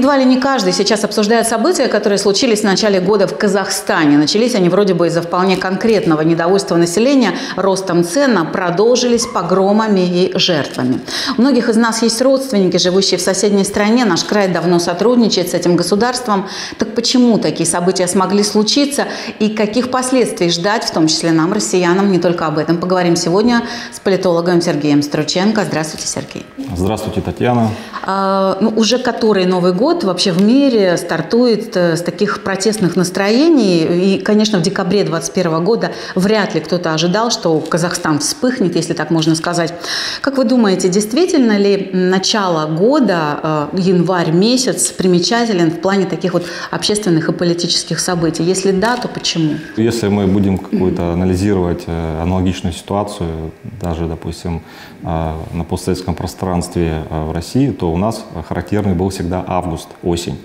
Едва ли не каждый сейчас обсуждает события, которые случились в начале года в Казахстане. Начались они вроде бы из-за вполне конкретного недовольства населения ростом цен, а продолжились погромами и жертвами. У многих из нас есть родственники, живущие в соседней стране. Наш край давно сотрудничает с этим государством. Так почему такие события смогли случиться и каких последствий ждать, в том числе нам, россиянам? Не только об этом поговорим сегодня с политологом Сергеем Струченко. Здравствуйте, Сергей. Здравствуйте, Татьяна. А, ну, уже который Новый год вообще в мире стартует э, с таких протестных настроений. И, конечно, в декабре 2021 года вряд ли кто-то ожидал, что Казахстан вспыхнет, если так можно сказать. Как вы думаете, действительно ли начало года, э, январь месяц, примечателен в плане таких вот общественных и политических событий? Если да, то почему? Если мы будем какую-то анализировать э, аналогичную ситуацию, даже, допустим, на постсоветском пространстве в России, то у нас характерный был всегда август, осень.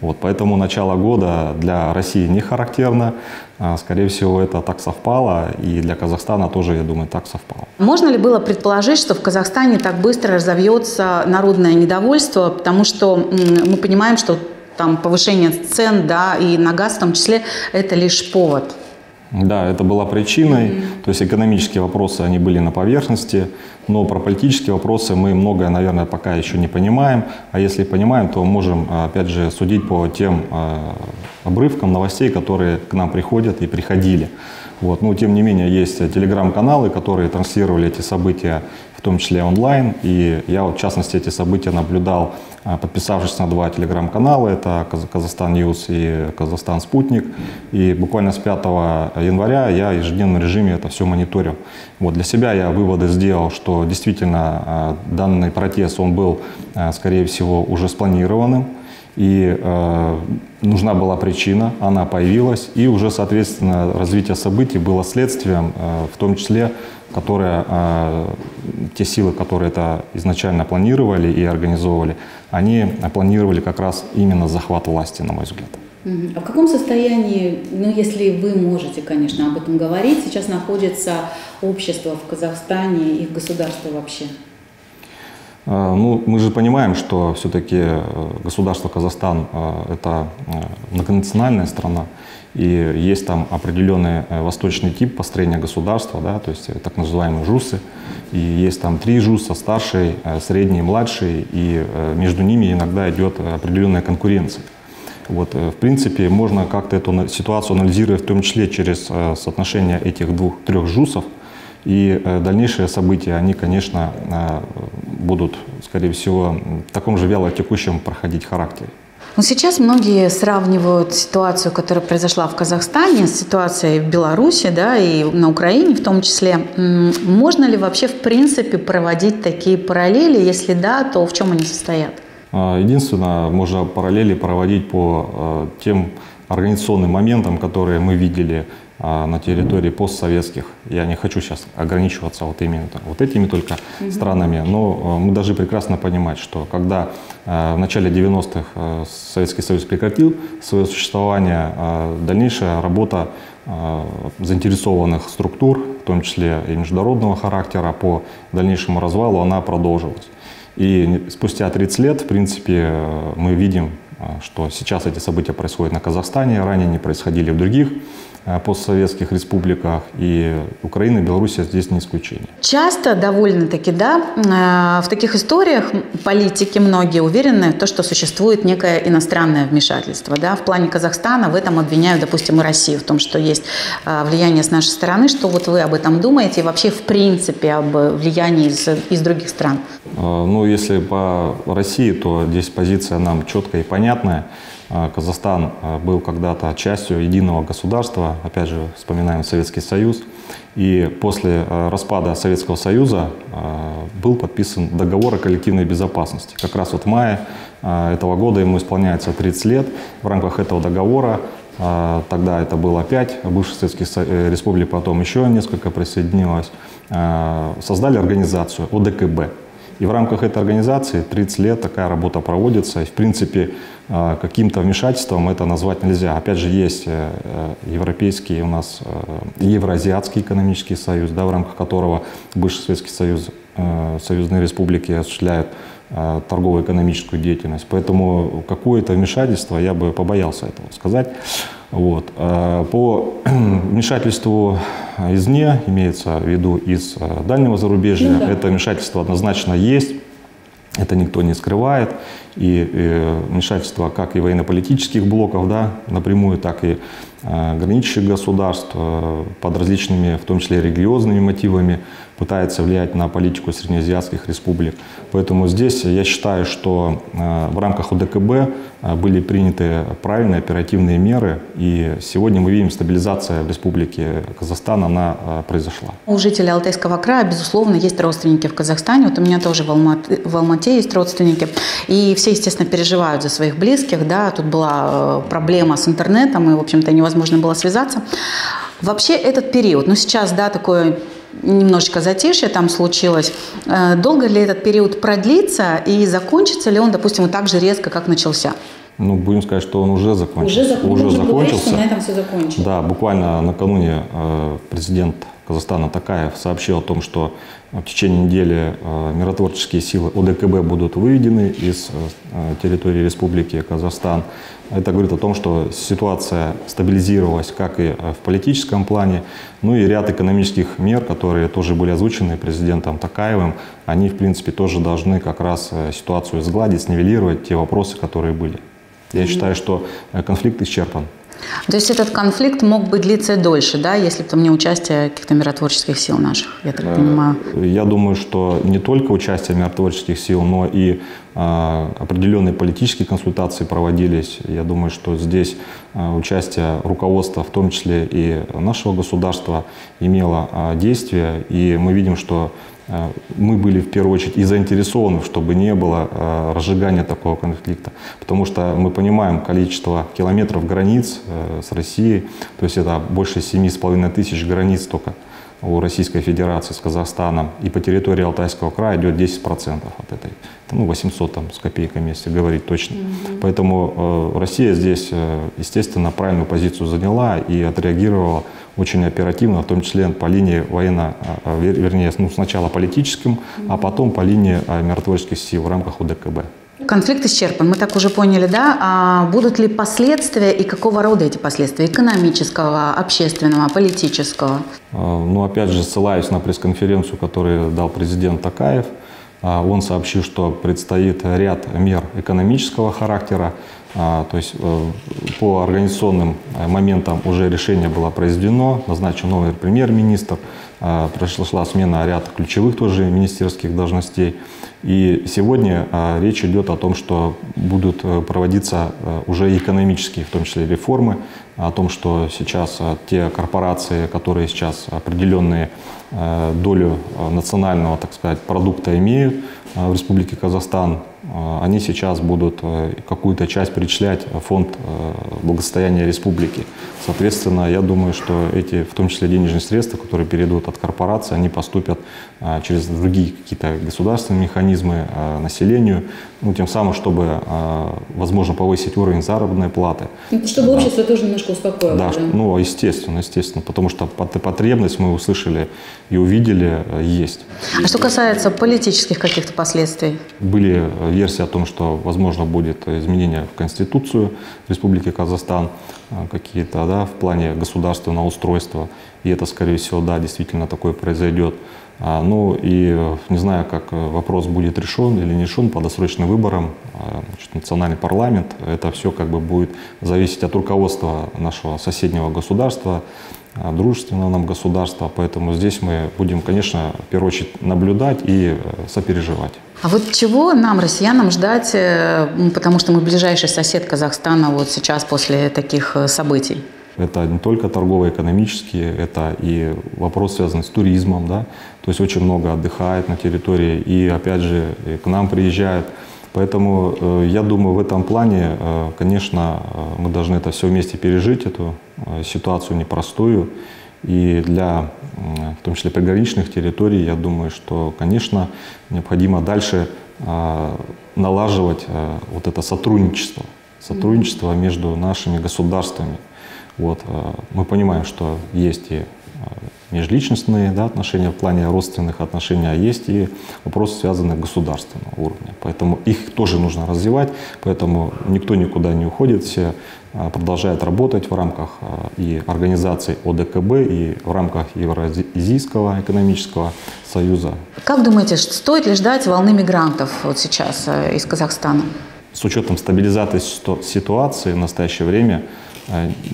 Вот, поэтому начало года для России не характерно. А, скорее всего, это так совпало, и для Казахстана тоже, я думаю, так совпало. Можно ли было предположить, что в Казахстане так быстро разовьется народное недовольство, потому что мы понимаем, что там повышение цен, да, и на газ в том числе, это лишь повод? Да, это была причиной. Mm-hmm. То есть экономические вопросы, они были на поверхности, но про политические вопросы мы многое, наверное, пока еще не понимаем. А если понимаем, то можем, опять же, судить по тем э, обрывкам новостей, которые к нам приходят и приходили. Вот. Но, тем не менее, есть телеграм-каналы, которые транслировали эти события в том числе онлайн. И я, вот, в частности, эти события наблюдал, а, подписавшись на два телеграм-канала. Это Казахстан News и Казахстан Спутник. И буквально с 5 января я в ежедневном режиме это все мониторил. Вот, для себя я выводы сделал, что действительно а, данный протест, он был, а, скорее всего, уже спланированным. И э, нужна была причина, она появилась, и уже, соответственно, развитие событий было следствием, э, в том числе которые, э, те силы, которые это изначально планировали и организовывали, они планировали как раз именно захват власти, на мой взгляд. А в каком состоянии, ну если вы можете, конечно, об этом говорить, сейчас находится общество в Казахстане и государство вообще? Э, ну, мы же понимаем, что все-таки э, государство Казахстан это многонациональная страна, и есть там определенный э, восточный тип построения государства, да, то есть э, так называемые жусы. И есть там три жуса, старший, э, средний, младший, и между ними иногда идет определенная конкуренция. Вот, в принципе, можно как-то эту ситуацию анализировать, в том числе через соотношение этих двух-трех жусов. И дальнейшие события, они, конечно, будут, скорее всего, в таком же вяло текущем проходить характере. Но сейчас многие сравнивают ситуацию, которая произошла в Казахстане, с ситуацией в Беларуси да, и на Украине в том числе. Можно ли вообще в принципе проводить такие параллели? Если да, то в чем они состоят? А, единственное, можно параллели проводить по а, тем организационным моментам, которые мы видели на территории постсоветских. Я не хочу сейчас ограничиваться вот именно вот этими только угу. странами, но а, мы должны прекрасно понимать, что когда а, в начале 90-х Советский Союз прекратил свое существование, дальнейшая работа заинтересованных структур, в том числе и международного характера, по дальнейшему развалу, она продолжилась. И спустя 30 лет, в принципе, мы видим, что сейчас эти события происходят на Казахстане, ранее не происходили в других Э, постсоветских республиках, и Украина и Белоруссия здесь не исключение. Часто довольно-таки, да, э, в таких историях политики многие уверены, то, что существует некое иностранное вмешательство. Да, в плане Казахстана в этом обвиняют, допустим, и Россию, в том, что есть влияние с нашей стороны. Что вот вы об этом думаете и вообще в принципе об влиянии из, из других стран? Ну, если по России, то здесь позиция нам четкая и понятная. А, Казахстан а, был когда-то частью единого государства, опять же, вспоминаем Советский Союз. И после а, распада Советского Союза был подписан договор о коллективной безопасности. Как раз вот в мае этого года ему исполняется 30 лет. В рамках этого договора Тогда это было 5 бывших советских э, республик, потом еще несколько присоединилось. Создали организацию ОДКБ. И в рамках этой организации 30 лет такая работа проводится. И, в принципе, а, каким-то вмешательством это назвать нельзя. Опять же, есть э, э, европейский у нас, э, Евразиатский экономический союз, да, в рамках которого бывший Советский Союз, союзные республики осуществляют торгово-экономическую деятельность. Поэтому какое-то вмешательство я бы побоялся этого сказать. Вот. По вмешательству извне, имеется в виду из дальнего зарубежья, ну, да. это вмешательство однозначно есть. Это никто не скрывает. И э, вмешательство как и военно-политических блоков да, напрямую, так и э, граничащих государств э, под различными, в том числе религиозными мотивами, пытается влиять на политику среднеазиатских республик. Поэтому здесь я считаю, что э, в рамках УДКБ э, были приняты правильные оперативные меры, и сегодня мы видим, стабилизация в Республике Казахстан, она э, произошла. У жителей Алтайского края, безусловно, есть родственники в Казахстане. Вот у меня тоже в Алмате, в Алмате есть родственники. И все, естественно, переживают за своих близких. Да, тут была проблема с интернетом, и, в общем-то, невозможно было связаться. Вообще этот период, ну сейчас, да, такой немножечко затишье там случилось. Э, долго ли этот период продлится и закончится ли он, допустим, вот так же резко, как начался? Ну, будем сказать, что он уже закончился. Уже, закон... уже закончился. на этом все закончилось. Да, буквально накануне э, президент Казахстана Такаев сообщил о том, что в течение недели э, миротворческие силы ОДКБ будут выведены из э, территории Республики Казахстан. Это говорит о том, что ситуация стабилизировалась как и в политическом плане, ну и ряд экономических мер, которые тоже были озвучены президентом Такаевым, они, в принципе, тоже должны как раз э, ситуацию сгладить, снивелировать те вопросы, которые были. Я считаю, что конфликт исчерпан. То есть этот конфликт мог бы длиться дольше, да, если бы там не участие каких-то миротворческих сил наших, я так понимаю? Я думаю, что не только участие миротворческих сил, но и э, определенные политические консультации проводились. Я думаю, что здесь э, участие руководства, в том числе и нашего государства, имело э, действие. И мы видим, что Э, мы были в первую очередь и заинтересованы, чтобы не было э, разжигания такого конфликта. Потому что мы понимаем количество километров границ э, с Россией, то есть это больше 7,5 тысяч границ только у Российской Федерации с Казахстаном. И по территории Алтайского края идет 10% от этой. Ну, 800 там, с копейками, если говорить точно. Mm-hmm. Поэтому э, Россия здесь, э, естественно, правильную позицию заняла и отреагировала очень оперативно, в том числе по линии военно, а, а, вернее, ну, сначала политическим, а потом по линии а, миротворческих сил в рамках УДКБ. Конфликт исчерпан, мы так уже поняли, да? А будут ли последствия и какого рода эти последствия? Экономического, общественного, политического? Ну, опять же, ссылаюсь на пресс-конференцию, которую дал президент Такаев. Он сообщил, что предстоит ряд мер экономического характера, а, то есть э, по организационным э, моментам уже решение было произведено, назначен новый премьер-министр, а, прошла смена ряд ключевых тоже министерских должностей. И сегодня а, речь идет о том, что будут э, проводиться уже экономические, в том числе реформы, о том, что сейчас те корпорации, которые сейчас определенные долю национального, так сказать, продукта имеют в Республике Казахстан, а, они сейчас будут э, какую-то часть перечислять в фонд э, благосостояния республики. Соответственно, я думаю, что эти, в том числе денежные средства, которые перейдут от корпорации, они поступят а, через другие какие-то государственные механизмы а, населению, ну, тем самым, чтобы, возможно, повысить уровень заработной платы. Ну, чтобы да. общество тоже немножко успокоилось. Да, да, ну, естественно, естественно, потому что потребность мы услышали и увидели э, есть. А что касается политических каких-то последствий? Были версии о том, что, возможно, будет изменение в Конституцию Республики Казахстан, э, какие-то, да, в плане государственного устройства. И это, скорее всего, да, действительно такое произойдет. А, ну и не знаю, как вопрос будет решен или не решен по досрочным выборам. А, значит, национальный парламент, это все как бы будет зависеть от руководства нашего соседнего государства, а, дружественного нам государства. Поэтому здесь мы будем, конечно, в первую очередь наблюдать и э, сопереживать. А вот чего нам, россиянам, ждать, э, потому что мы ближайший сосед Казахстана вот сейчас после таких э, событий? Это не только торгово-экономические, это и вопрос, связанный с туризмом, да, то есть очень много отдыхает на территории и, опять же, и к нам приезжают. Поэтому э, я думаю, в этом плане, э, конечно, э, мы должны это все вместе пережить, эту э, ситуацию непростую. И для, в том числе, приграничных территорий, я думаю, что, конечно, необходимо дальше э, налаживать э, вот это сотрудничество, сотрудничество между нашими государствами. Вот, э, мы понимаем, что есть и межличностные да, отношения в плане родственных отношений, а есть и вопросы, связанные государственного уровня. Поэтому их тоже нужно развивать, поэтому никто никуда не уходит, все а, продолжают работать в рамках а, и организации ОДКБ, и в рамках Евразийского экономического союза. Как думаете, стоит ли ждать волны мигрантов вот сейчас э, из Казахстана? С учетом стабилизации ситуации в настоящее время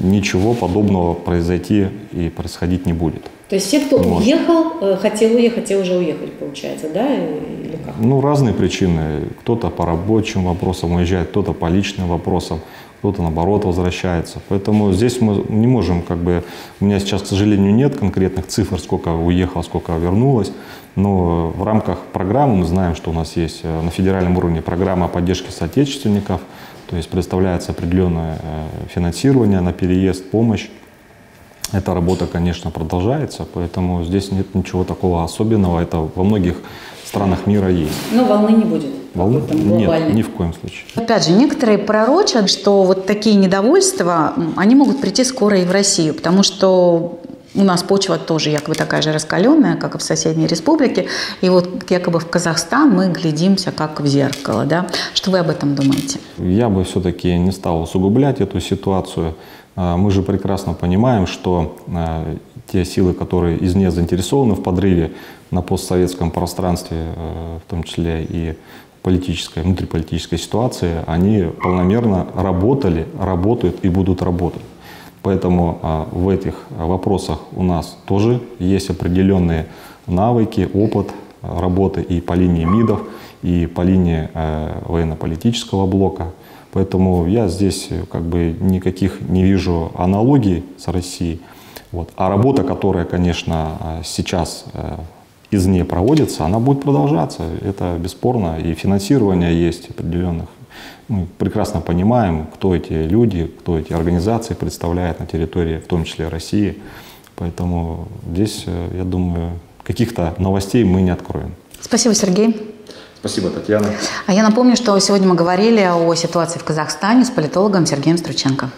ничего подобного произойти и происходить не будет. То есть все, кто Может. уехал, э, хотел уехать, те уже уехали, получается, да? Или как? Ну, разные причины. Кто-то по рабочим вопросам уезжает, кто-то по личным вопросам, кто-то наоборот возвращается. Поэтому здесь мы не можем, как бы, у меня сейчас, к сожалению, нет конкретных цифр, сколько уехало, сколько вернулось. Но в рамках программы мы знаем, что у нас есть э, на федеральном уровне программа поддержки соотечественников, то есть предоставляется определенное э, финансирование на переезд, помощь. Эта работа, конечно, продолжается, поэтому здесь нет ничего такого особенного. Это во многих странах мира есть. Но волны не будет. Волны? Нет, ни в коем случае. Опять же, некоторые пророчат, что вот такие недовольства, они могут прийти скоро и в Россию, потому что у нас почва тоже якобы такая же раскаленная, как и в соседней республике. И вот якобы в Казахстан мы глядимся как в зеркало. Да? Что вы об этом думаете? Я бы все-таки не стал усугублять эту ситуацию. А, мы же прекрасно понимаем, что а, те силы, которые извне заинтересованы в подрыве на постсоветском пространстве, э, в том числе и политической, внутриполитической ситуации, они полномерно работали, работают и будут работать. Поэтому а, в этих вопросах у нас тоже есть определенные навыки, опыт работы и по линии МИДов, и по линии э, военно-политического блока. Поэтому я здесь э, как бы никаких не вижу аналогий с Россией. Вот. А работа, которая, конечно, э, сейчас из нее проводится, она будет продолжаться. Это бесспорно. И финансирование есть определенных. Мы прекрасно понимаем, кто эти люди, кто эти организации представляет на территории, в том числе России. Поэтому здесь, я думаю, каких-то новостей мы не откроем. Спасибо, Сергей. Спасибо, Татьяна. А я напомню, что сегодня мы говорили о ситуации в Казахстане с политологом Сергеем Струченко.